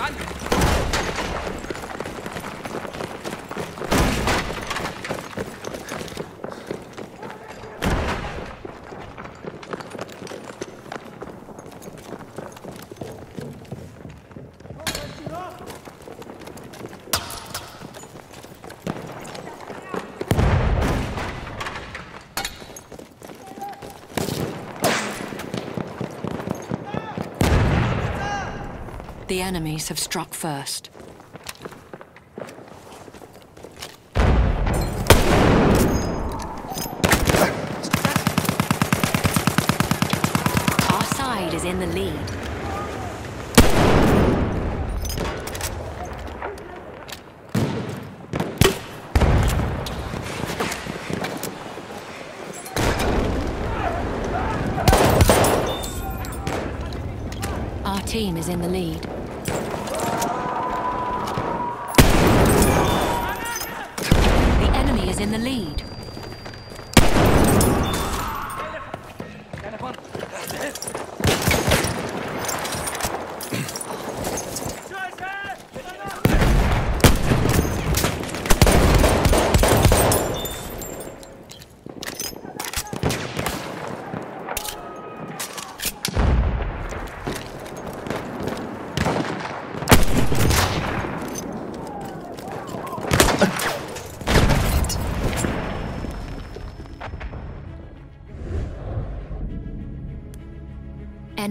กั The enemies have struck first. Our side is in the lead. Our team is in the lead.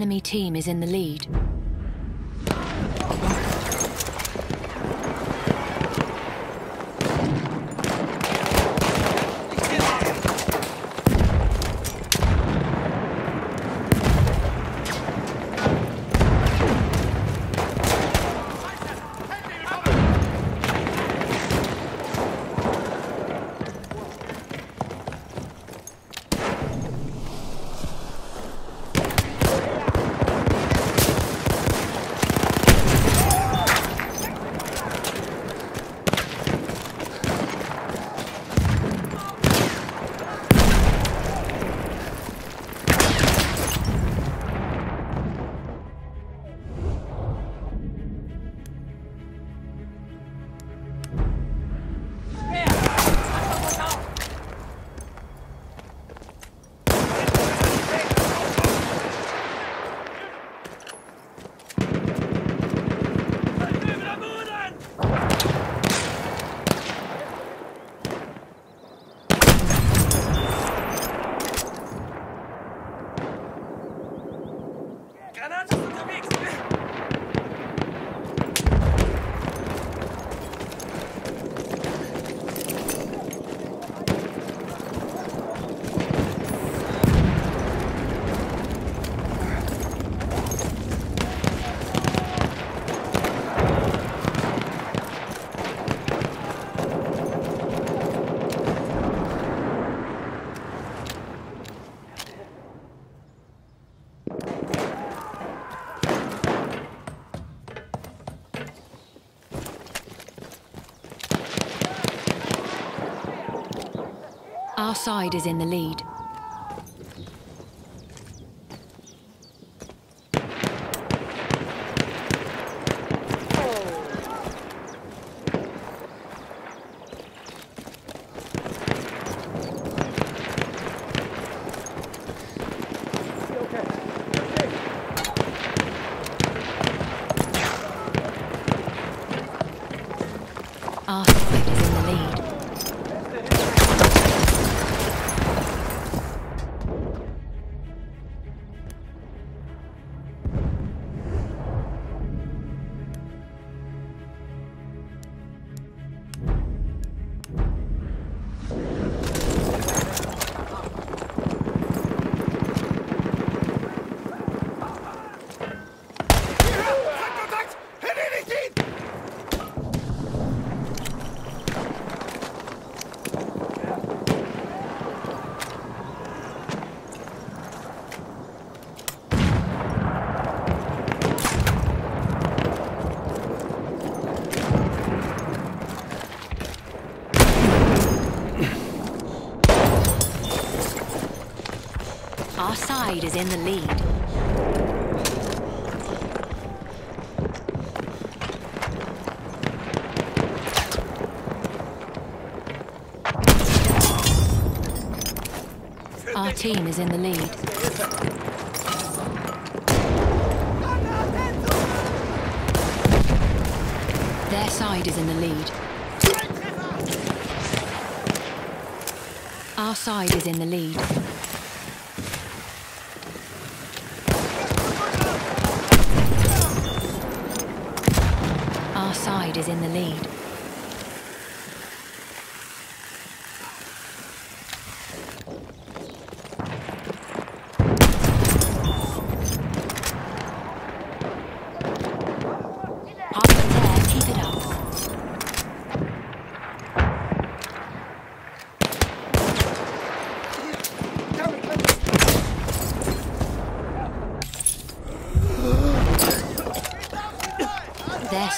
Enemy team is in the lead. Our side is in the lead. Our side is in the lead. Our team is in the lead. Their side is in the lead. Our side is in the lead. Our side is in the lead.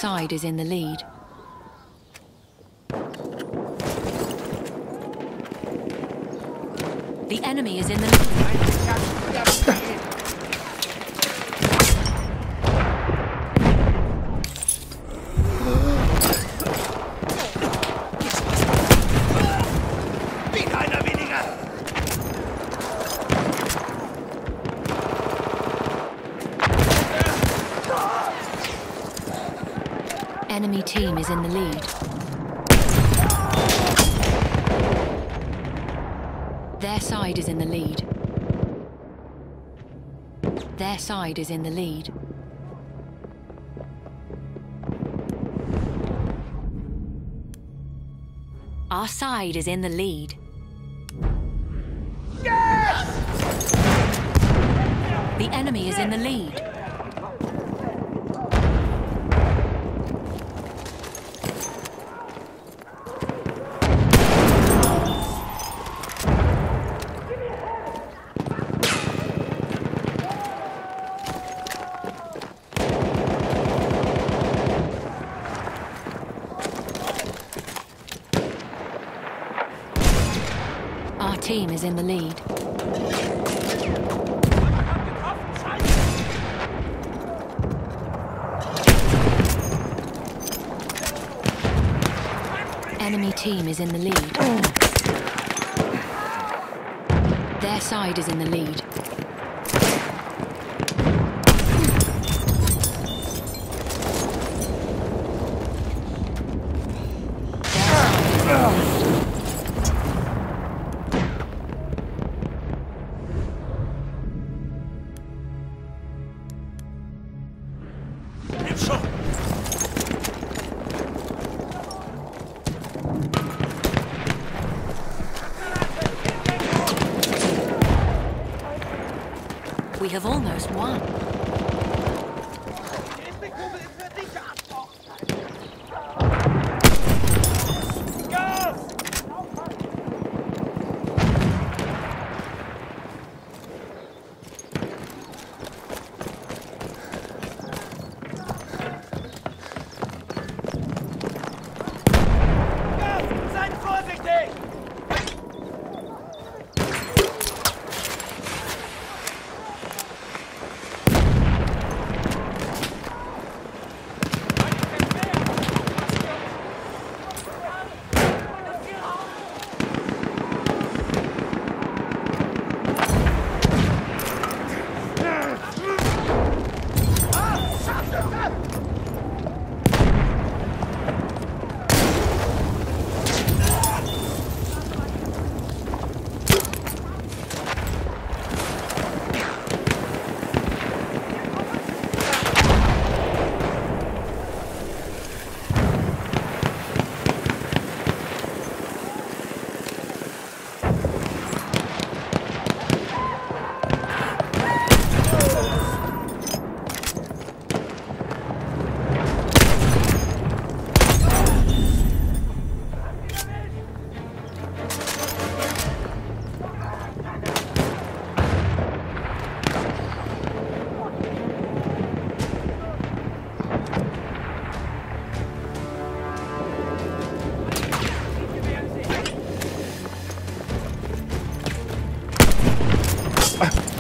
Side is in the lead. The enemy is in the lead. Enemy team is in the lead. Their side is in the lead. Their side is in the lead. Our side is in the lead. Yes! The enemy is in the lead. Our team is in the lead. Enemy team is in the lead. Their side is in the lead. just one. Uh,